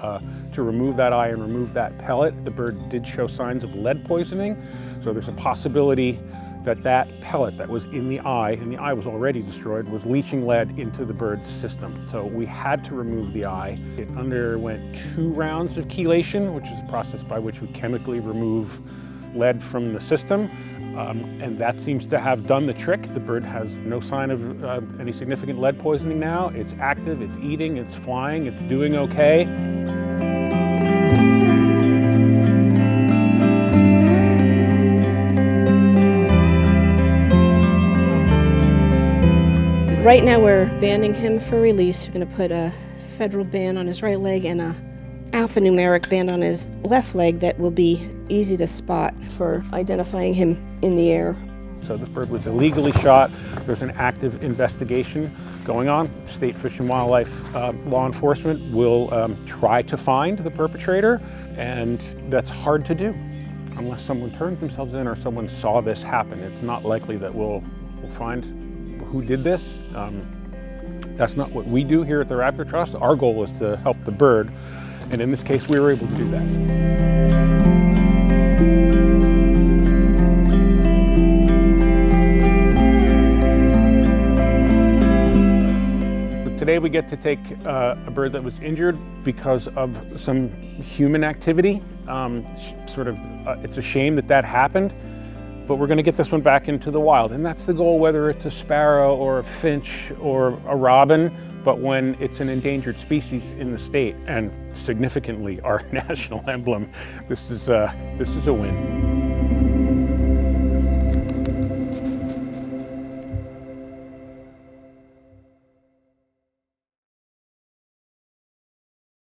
uh, to remove that eye and remove that pellet. The bird did show signs of lead poisoning, so there's a possibility that that pellet that was in the eye, and the eye was already destroyed, was leaching lead into the bird's system. So we had to remove the eye. It underwent two rounds of chelation, which is a process by which we chemically remove lead from the system. Um, and that seems to have done the trick. The bird has no sign of uh, any significant lead poisoning now. It's active, it's eating, it's flying, it's doing okay. Right now we're banding him for release. We're going to put a federal band on his right leg and a alphanumeric band on his left leg that will be easy to spot for identifying him in the air. So this bird was illegally shot. There's an active investigation going on. State Fish and Wildlife uh, law enforcement will um, try to find the perpetrator, and that's hard to do unless someone turns themselves in or someone saw this happen. It's not likely that we'll, we'll find who did this. Um, that's not what we do here at the Raptor Trust. Our goal is to help the bird, and in this case, we were able to do that. Today we get to take uh, a bird that was injured because of some human activity. Um, sort of, uh, it's a shame that that happened but we're going to get this one back into the wild. And that's the goal, whether it's a sparrow or a finch or a robin, but when it's an endangered species in the state and significantly our national emblem, this is, uh, this is a win.